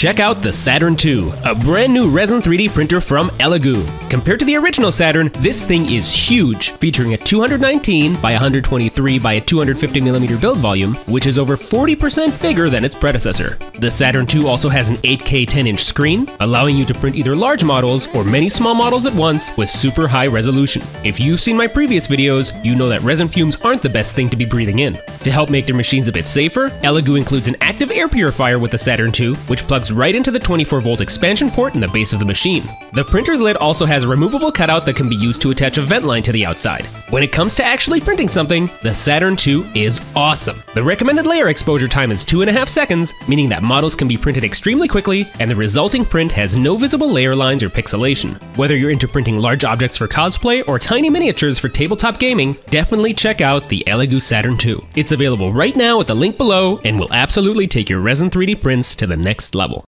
Check out the Saturn II, a brand new resin 3D printer from Elegoo. Compared to the original Saturn, this thing is huge, featuring a 219 by 123 by a 250 millimeter build volume, which is over 40% bigger than its predecessor. The Saturn II also has an 8K 10-inch screen, allowing you to print either large models or many small models at once with super high resolution. If you've seen my previous videos, you know that resin fumes aren't the best thing to be breathing in. To help make their machines a bit safer, Elegoo includes an active air purifier with the Saturn II, which plugs right into the 24 volt expansion port in the base of the machine. The printer's lid also has a removable cutout that can be used to attach a vent line to the outside. When it comes to actually printing something, the Saturn II is awesome. The recommended layer exposure time is two and a half seconds, meaning that models can be printed extremely quickly, and the resulting print has no visible layer lines or pixelation. Whether you're into printing large objects for cosplay or tiny miniatures for tabletop gaming, definitely check out the Elegoo Saturn II. It's available right now at the link below and will absolutely take your Resin 3D prints to the next level.